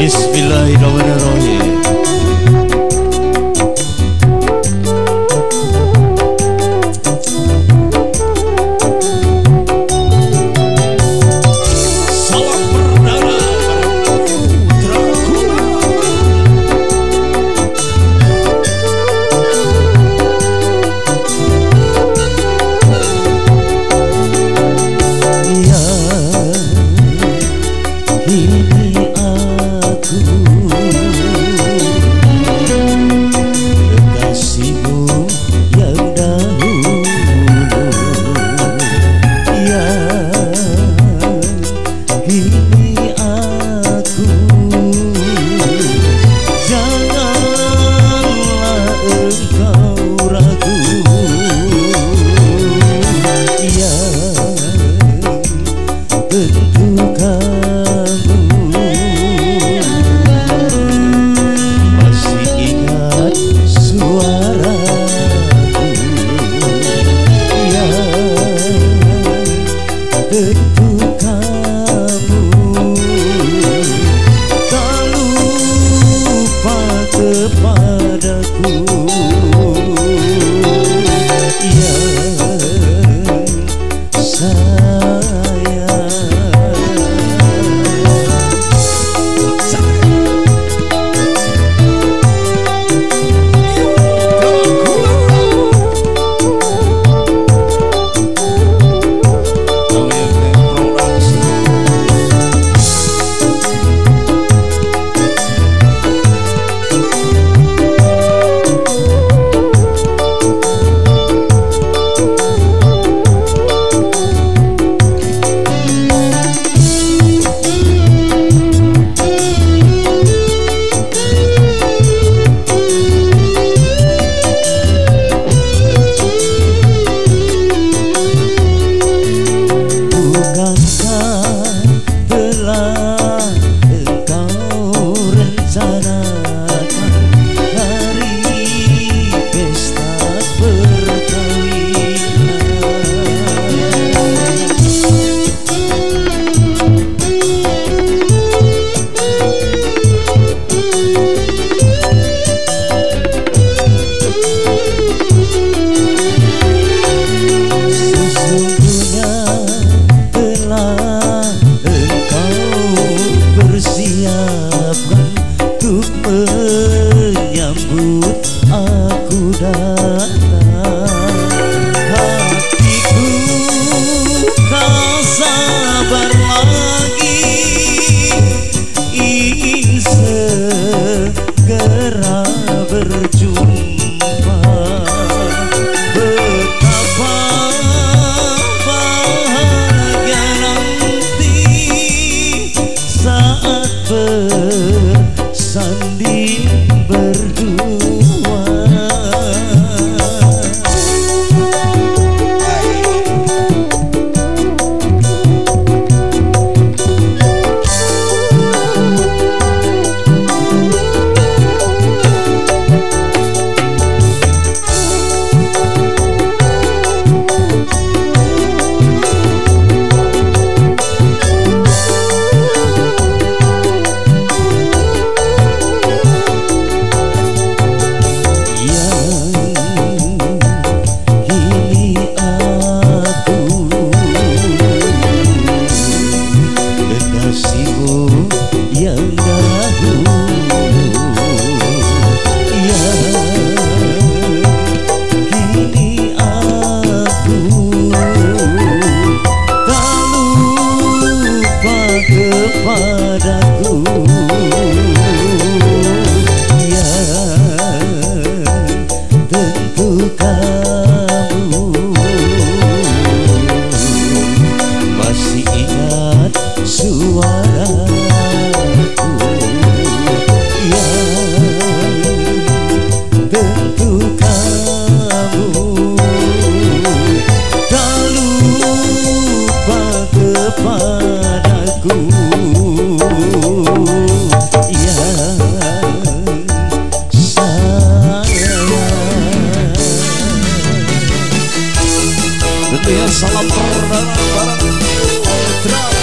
Bismillahirrahmanirrahim. Outra